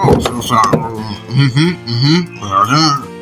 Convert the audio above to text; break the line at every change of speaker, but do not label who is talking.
Oh, mm-hmm, mm-hmm. Well.